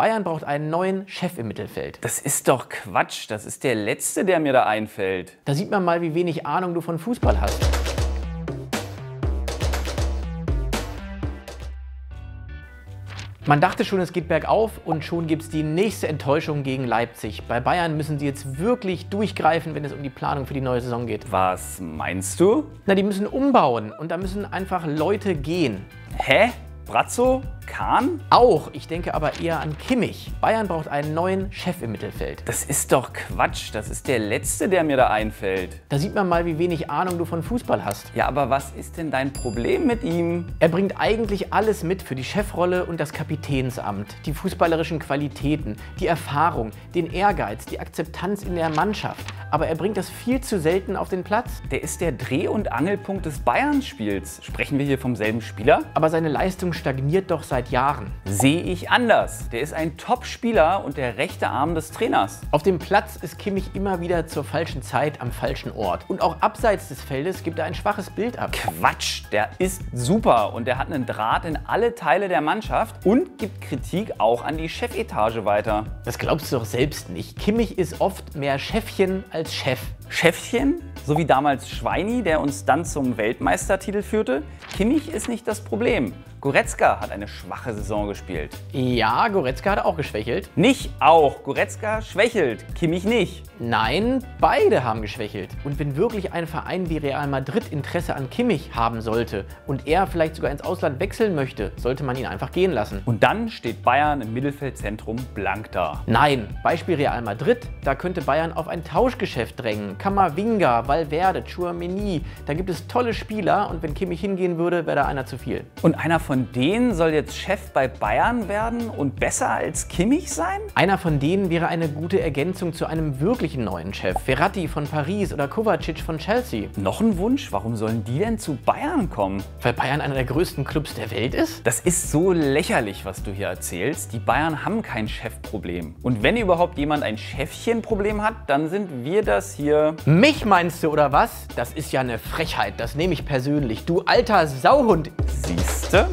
Bayern braucht einen neuen Chef im Mittelfeld. Das ist doch Quatsch. Das ist der letzte, der mir da einfällt. Da sieht man mal, wie wenig Ahnung du von Fußball hast. Man dachte schon, es geht bergauf und schon gibt es die nächste Enttäuschung gegen Leipzig. Bei Bayern müssen sie jetzt wirklich durchgreifen, wenn es um die Planung für die neue Saison geht. Was meinst du? Na, die müssen umbauen und da müssen einfach Leute gehen. Hä? Brazzo? Kahn? Auch, ich denke aber eher an Kimmich. Bayern braucht einen neuen Chef im Mittelfeld. Das ist doch Quatsch. Das ist der letzte, der mir da einfällt. Da sieht man mal, wie wenig Ahnung du von Fußball hast. Ja, aber was ist denn dein Problem mit ihm? Er bringt eigentlich alles mit für die Chefrolle und das Kapitänsamt. Die fußballerischen Qualitäten, die Erfahrung, den Ehrgeiz, die Akzeptanz in der Mannschaft. Aber er bringt das viel zu selten auf den Platz. Der ist der Dreh- und Angelpunkt des Bayern-Spiels. Sprechen wir hier vom selben Spieler? Aber seine Leistung stagniert doch seit Jahren. Sehe ich anders. Der ist ein Top-Spieler und der rechte Arm des Trainers. Auf dem Platz ist Kimmich immer wieder zur falschen Zeit am falschen Ort. Und auch abseits des Feldes gibt er ein schwaches Bild ab. Quatsch, der ist super und der hat einen Draht in alle Teile der Mannschaft und gibt Kritik auch an die Chefetage weiter. Das glaubst du doch selbst nicht. Kimmich ist oft mehr Chefchen als Chef. Chefchen, so wie damals Schweini, der uns dann zum Weltmeistertitel führte. Kimmich ist nicht das Problem. Goretzka hat eine schwache Saison gespielt. Ja, Goretzka hat auch geschwächelt. Nicht auch. Goretzka schwächelt, Kimmich nicht. Nein, beide haben geschwächelt. Und wenn wirklich ein Verein wie Real Madrid Interesse an Kimmich haben sollte und er vielleicht sogar ins Ausland wechseln möchte, sollte man ihn einfach gehen lassen. Und dann steht Bayern im Mittelfeldzentrum blank da. Nein, Beispiel Real Madrid, da könnte Bayern auf ein Tauschgeschäft drängen. Kamavinga, Valverde, Chouameni, da gibt es tolle Spieler und wenn Kimmich hingehen würde, wäre da einer zu viel. Und einer von denen soll jetzt Chef bei Bayern werden und besser als Kimmich sein? Einer von denen wäre eine gute Ergänzung zu einem wirklichen neuen Chef. Verratti von Paris oder Kovacic von Chelsea. Noch ein Wunsch? Warum sollen die denn zu Bayern kommen? Weil Bayern einer der größten Clubs der Welt ist? Das ist so lächerlich, was du hier erzählst. Die Bayern haben kein Chefproblem. Und wenn überhaupt jemand ein Chefchenproblem hat, dann sind wir das hier. Mich meinst oder was? Das ist ja eine Frechheit. Das nehme ich persönlich. Du alter Sauhund. Siehste?